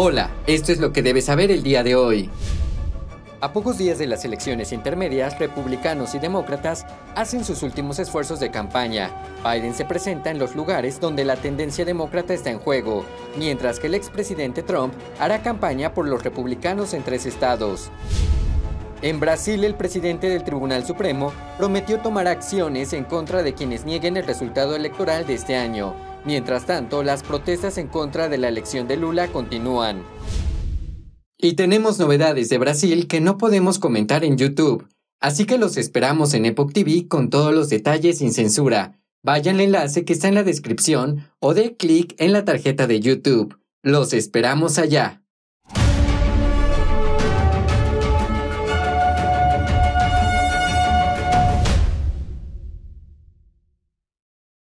Hola, esto es lo que debes saber el día de hoy. A pocos días de las elecciones intermedias, republicanos y demócratas hacen sus últimos esfuerzos de campaña. Biden se presenta en los lugares donde la tendencia demócrata está en juego, mientras que el expresidente Trump hará campaña por los republicanos en tres estados. En Brasil, el presidente del Tribunal Supremo prometió tomar acciones en contra de quienes nieguen el resultado electoral de este año. Mientras tanto, las protestas en contra de la elección de Lula continúan. Y tenemos novedades de Brasil que no podemos comentar en YouTube, así que los esperamos en Epoch TV con todos los detalles sin censura. Vayan al enlace que está en la descripción o dé clic en la tarjeta de YouTube. Los esperamos allá.